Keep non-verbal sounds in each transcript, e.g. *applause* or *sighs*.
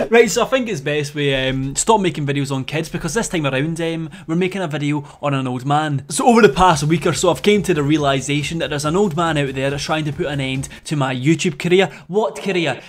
*laughs* right, so I think it's best we um, stop making videos on kids because this time around um, we're making a video on an old man. So over the past week or so I've came to the realisation that there's an old man out there that's trying to put an end to my YouTube career. What career?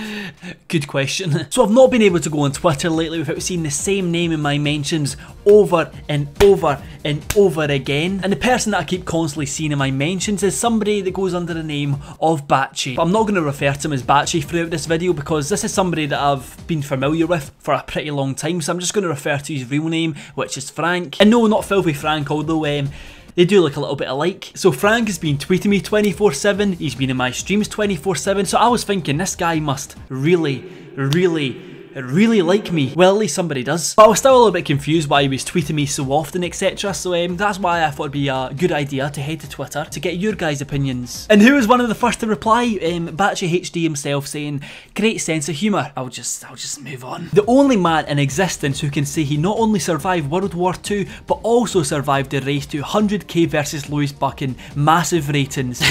*laughs* Good question. So I've not been able to go on Twitter lately without seeing the same name in my mentions over and over and over again. And the person that I keep constantly seeing in my mentions is somebody that goes under the name of Batchy. But I'm not going to refer to him as Batchy throughout this video because this is somebody that I've been familiar with for a pretty long time. So I'm just going to refer to his real name, which is Frank. And no, not Filthy Frank, although um, they do look a little bit alike. So Frank has been tweeting me 24-7, he's been in my streams 24-7, so I was thinking this guy must really, really really like me. Well, at least somebody does. But I was still a little bit confused why he was tweeting me so often, etc. So um, that's why I thought it'd be a good idea to head to Twitter to get your guys' opinions. And who was one of the first to reply? Um, Batchy HD himself saying, great sense of humour. I'll just, I'll just move on. The only man in existence who can say he not only survived World War II, but also survived the race to 100k versus Lewis Buchan, massive ratings.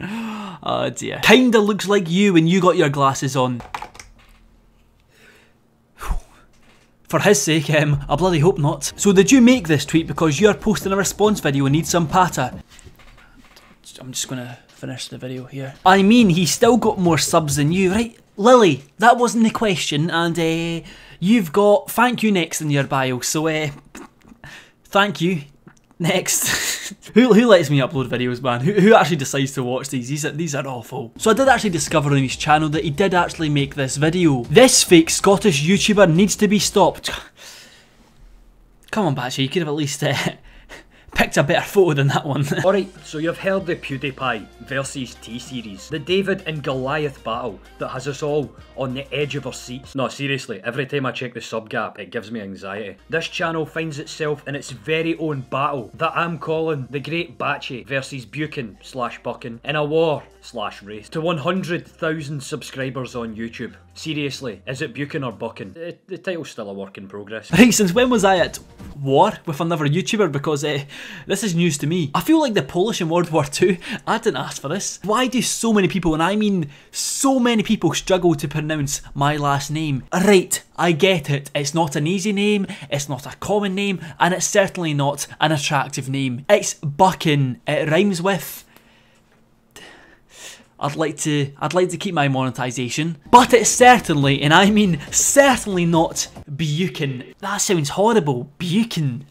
*laughs* oh dear. Kinda looks like you when you got your glasses on. For his sake, um, I bloody hope not. So did you make this tweet because you're posting a response video and need some patter? I'm just gonna finish the video here. I mean, he's still got more subs than you, right? Lily, that wasn't the question, and uh, you've got thank you next in your bio, so uh, thank you. Next. *laughs* who, who lets me upload videos, man? Who, who actually decides to watch these? These are, these are awful. So I did actually discover on his channel that he did actually make this video. This fake Scottish YouTuber needs to be stopped. *sighs* Come on, Batchy, you could have at least *laughs* uh, picked a better photo than that one. *laughs* Alright, so you've heard the PewDiePie versus T-Series. The David and Goliath battle that has us all on the edge of our seats. No, seriously, every time I check the sub gap, it gives me anxiety. This channel finds itself in its very own battle that I'm calling the Great Batchy versus Buchan slash Buchan in a war slash race to 100,000 subscribers on YouTube. Seriously, is it Buchan or Buchan? The, the title's still a work in progress. *laughs* Right, since when was I at war with another YouTuber? Because uh, this is news to me. I feel like the Polish in World War II, I didn't ask for this. Why do so many people, and I mean so many people, struggle to pronounce my last name? Right, I get it. It's not an easy name, it's not a common name, and it's certainly not an attractive name. It's Buchan. It rhymes with I'd like to I'd like to keep my monetization. But it's certainly, and I mean certainly not Buchan. That sounds horrible. Buchan.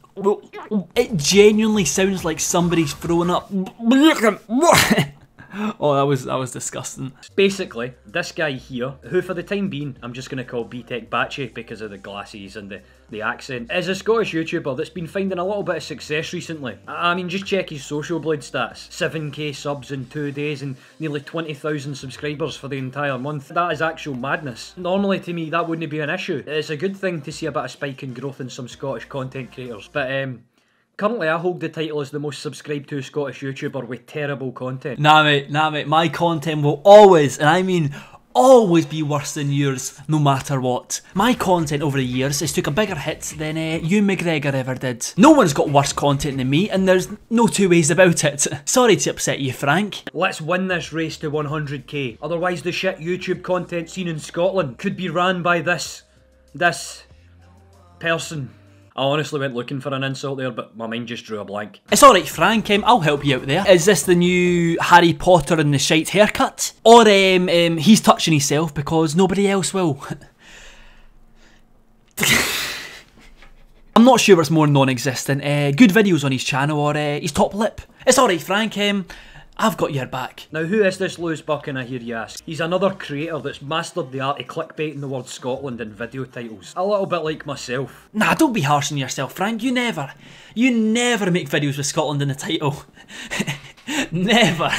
It genuinely sounds like somebody's throwing up. *laughs* *laughs* oh, that was that was disgusting. Basically, this guy here, who for the time being I'm just gonna call BTEC Batchy because of the glasses and the, the accent, is a Scottish YouTuber that's been finding a little bit of success recently. I mean, just check his social blade stats. 7k subs in two days and nearly 20,000 subscribers for the entire month. That is actual madness. Normally to me that wouldn't be an issue. It's a good thing to see a bit of spike in growth in some Scottish content creators. But um, Currently, I hold the title as the most subscribed to Scottish YouTuber with terrible content. Nah, mate, nah, mate. My content will always, and I mean always be worse than yours, no matter what. My content over the years has took a bigger hit than uh, Ewan McGregor ever did. No one's got worse content than me, and there's no two ways about it. *laughs* Sorry to upset you, Frank. Let's win this race to 100k. Otherwise, the shit YouTube content seen in Scotland could be ran by this, this person. I honestly went looking for an insult there, but my mind just drew a blank. It's alright, Frank, um, I'll help you out there. Is this the new Harry Potter and the shite haircut? Or um, um, he's touching himself because nobody else will? *laughs* I'm not sure what's more non-existent, uh, good videos on his channel or uh, his top lip. It's alright Frank, um, I've got your back. Now, who is this Lewis Buchan, I hear you ask? He's another creator that's mastered the art of clickbaiting the word Scotland in video titles. A little bit like myself. Nah, don't be harsh on yourself, Frank. You never, you never make videos with Scotland in the title. *laughs* never.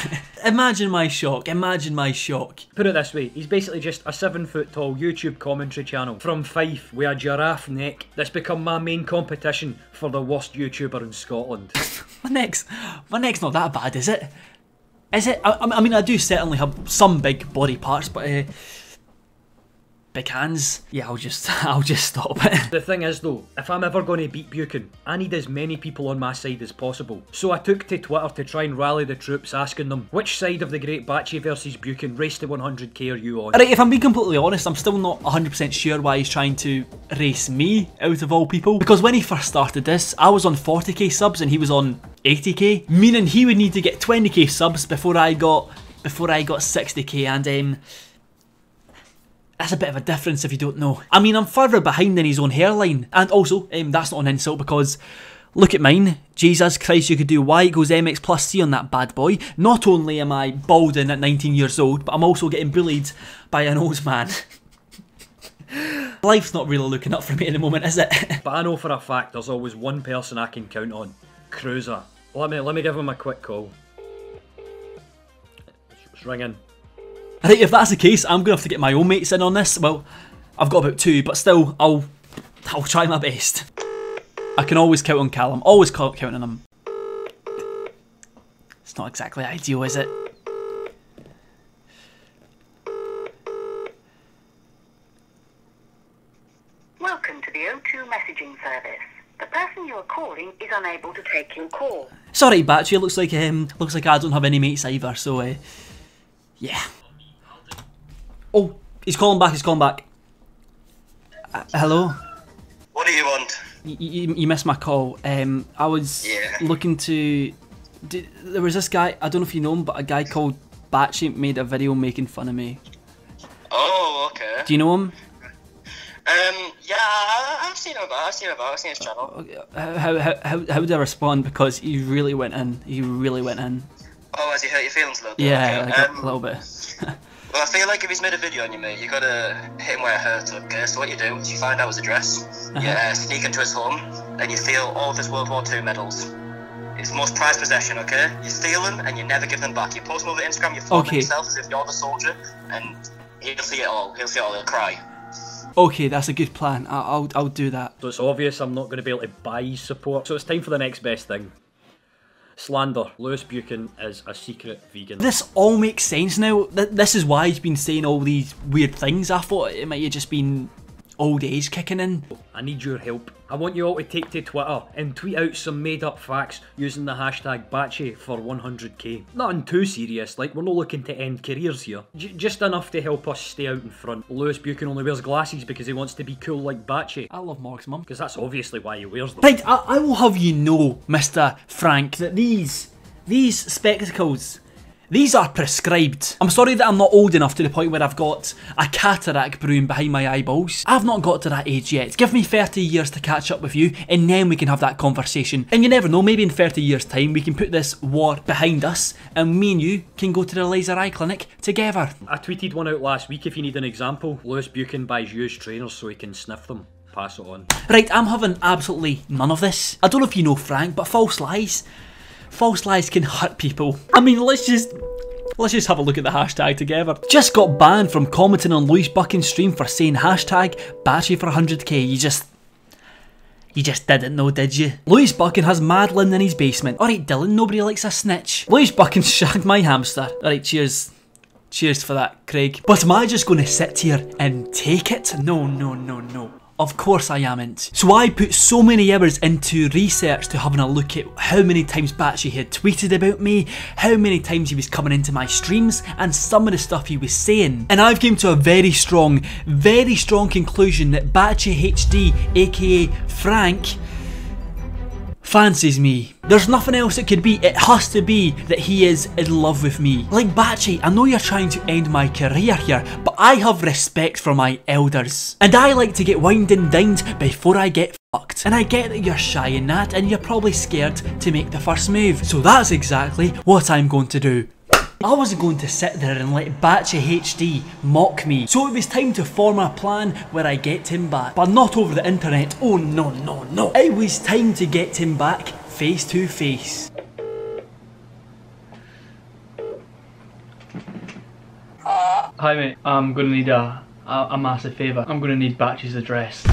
Imagine my shock, imagine my shock. Put it this way, he's basically just a 7 foot tall YouTube commentary channel from Fife with a giraffe neck that's become my main competition for the worst YouTuber in Scotland. *laughs* my neck's, my neck's not that bad, is it? Is it? I, I mean, I do certainly have some big body parts, but uh, big hands. Yeah, I'll just *laughs* I'll just stop it. *laughs* The thing is though, if I'm ever going to beat Buchan, I need as many people on my side as possible. So I took to Twitter to try and rally the troops asking them, which side of the Great Batchy versus Buchan race to 100k are you on? Alright, if I'm being completely honest, I'm still not 100% sure why he's trying to race me out of all people. Because when he first started this, I was on 40k subs and he was on 80k, meaning he would need to get 20k subs before I got before I got 60k and um that's a bit of a difference if you don't know. I mean, I'm further behind than his own hairline. And also, um, that's not an insult because look at mine. Jesus Christ, you could do Y equals MX plus C on that bad boy. Not only am I balding at 19 years old, but I'm also getting bullied by an old man. *laughs* Life's not really looking up for me at the moment, is it? *laughs* But I know for a fact there's always one person I can count on. Cruiser. Let me let me give him a quick call. It's ringing. Right, if that's the case, I'm gonna have to get my own mates in on this. Well, I've got about two, but still, I'll I'll try my best. I can always count on Callum. Always count on him. It's not exactly ideal, is it? Welcome to the O2 messaging service. The person you are calling is unable to take your call. It's alright, Batchy. Looks like um, looks like I don't have any mates either. So, uh, yeah. Oh, he's calling back. He's calling back. Uh, hello. What do you want? You, you, you missed my call. Um, I was Yeah. looking to. Did, there was this guy. I don't know if you know him, but a guy called Batchy made a video making fun of me. Oh, okay. Do you know him? Um, yeah, I, I've seen him about. I've seen him about. I've seen his channel. How how how how, how did I respond? Because he really went in. He really went in. Oh, has he hurt your feelings a little bit? Yeah, Okay. like a Um, little bit. *laughs* Well, I feel like if he's made a video on you, mate, you gotta hit him where it hurts. Okay, so what you do is you find out his address, you uh, sneak into his home, and you steal all of his World War II medals. His most prized possession, okay? You steal them and you never give them back. You post them over Instagram, you film Okay. yourself as if you're the soldier, and he'll see it all. He'll see it all. He'll cry. Okay, that's a good plan. I, I'll I'll do that. So it's obvious I'm not going to be able to buy support. So it's time for the next best thing. Slander. Lewis Buchan is a secret vegan. This all makes sense now. Th- This is why he's been saying all these weird things. I thought it might have just been old age kicking in. I need your help. I want you all to take to Twitter and tweet out some made up facts using the hashtag Batchy for 100k. Nothing too serious, like we're not looking to end careers here. J- just enough to help us stay out in front. Lewis Buchan only wears glasses because he wants to be cool like Batchy. I love Morg's mum. Because that's obviously why he wears them. Right, I, I will have you know, Mr. Frank, that these these spectacles these are prescribed. I'm sorry that I'm not old enough to the point where I've got a cataract brewing behind my eyeballs. I've not got to that age yet. Give me 30 years to catch up with you, and then we can have that conversation. And you never know, maybe in 30 years' time we can put this war behind us, and me and you can go to the laser eye clinic together. I tweeted one out last week if you need an example. Lewis Buchan buys used trainers so he can sniff them. Pass it on. Right, I'm having absolutely none of this. I don't know if you know Frank, but false lies, false lies can hurt people. I mean, let's just. Let's just have a look at the hashtag together. Just got banned from commenting on Lewis Buchan's stream for saying hashtag Batchy for 100k. You just. You just didn't know, did you? Lewis Buchan has Madeline in his basement. Alright, Dylan, nobody likes a snitch. Lewis Buchan *laughs* shagged my hamster. Alright, cheers. Cheers for that, Craig. But am I just going to sit here and take it? No, no, no, no. Of course I amn't. So I put so many hours into research to having a look at how many times Batchy had tweeted about me, how many times he was coming into my streams, and some of the stuff he was saying. And I've came to a very strong, very strong conclusion that Batchy HD, aka Frank, fancies me. There's nothing else it could be. It has to be that he is in love with me. Like Batchy, I know you're trying to end my career here, but I have respect for my elders. And I like to get wined and dined before I get fucked. And I get that you're shy in that and you're probably scared to make the first move. So that's exactly what I'm going to do. I wasn't going to sit there and let Batchy HD mock me, so it was time to form a plan where I get him back. But not over the internet, oh no, no, no. It was time to get him back face to face. Hi mate, I'm gonna need a, a, a massive favour. I'm gonna need Batchy's address.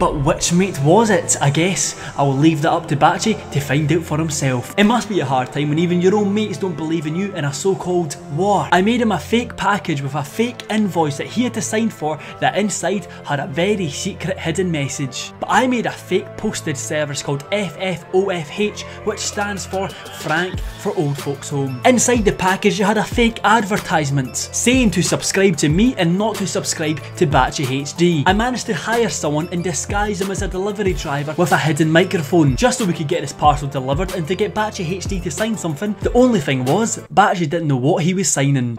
But which mate was it? I guess I will leave that up to Batchy to find out for himself. It must be a hard time when even your own mates don't believe in you in a so-called war. I made him a fake package with a fake invoice that he had to sign for that inside had a very secret hidden message. But I made a fake postage service called FFOFH which stands for Frank for Old Folks Home. Inside the package you had a fake advertisement saying to subscribe to me and not to subscribe to Batchy HD. I managed to hire someone and disguise him as a delivery driver with a hidden microphone just so we could get this parcel delivered and to get Batchy HD to sign something. The only thing was, Batchy didn't know what he was signing.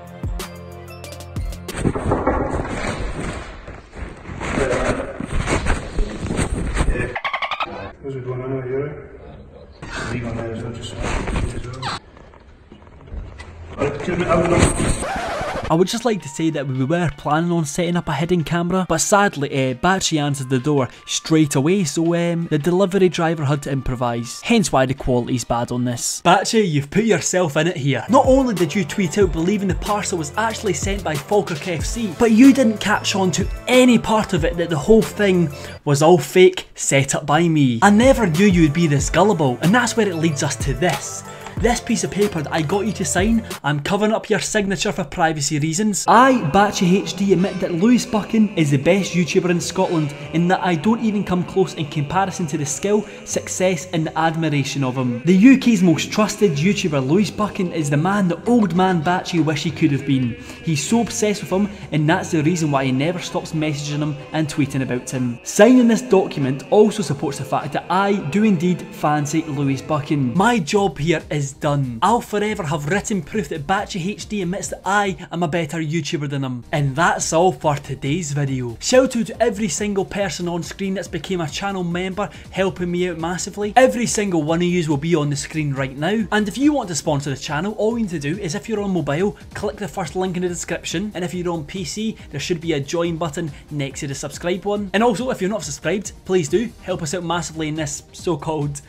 I would just like to say that we were planning on setting up a hidden camera, but sadly, uh, Batchy answered the door straight away, so um, the delivery driver had to improvise. Hence why the quality's bad on this. Batchy, you've put yourself in it here. Not only did you tweet out believing the parcel was actually sent by Falkirk FC, but you didn't catch on to any part of it that the whole thing was all fake, set up by me. I never knew you would be this gullible, and that's where it leads us to this. This piece of paper that I got you to sign, I'm covering up your signature for privacy reasons. I, Batchy HD, admit that Lewis Buchan is the best YouTuber in Scotland in that I don't even come close in comparison to the skill, success and admiration of him. The UK's most trusted YouTuber Lewis Buchan is the man the old man Batchy wish he could have been. He's so obsessed with him and that's the reason why he never stops messaging him and tweeting about him. Signing this document also supports the fact that I do indeed fancy Lewis Buchan. My job here is done. I'll forever have written proof that Batchy HD admits that I am a better YouTuber than him. And that's all for today's video. Shout out to every single person on screen that's became a channel member, helping me out massively. Every single one of you will be on the screen right now. And if you want to sponsor the channel, all you need to do is if you're on mobile, click the first link in the description. And if you're on PC, there should be a join button next to the subscribe one. And also, if you're not subscribed, please do help us out massively in this so-called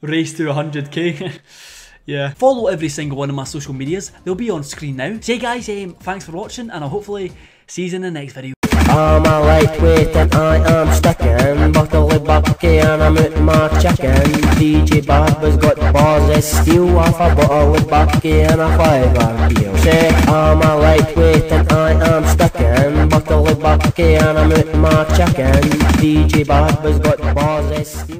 race to 100k. *laughs* Yeah. Follow every single one of my social medias. They'll be on screen now. So guys, um, thanks for watching and I'll hopefully see you in the next video. I'm a lightweight and I am sticking Bottle of bucky and I'm out my chicken DJ Barber's got bars of steel Off a bottle of bucky and a fiver deal Say I'm a lightweight and I am sticking Bottle of bucky and I'm out my chicken DJ Barber's got bars of steel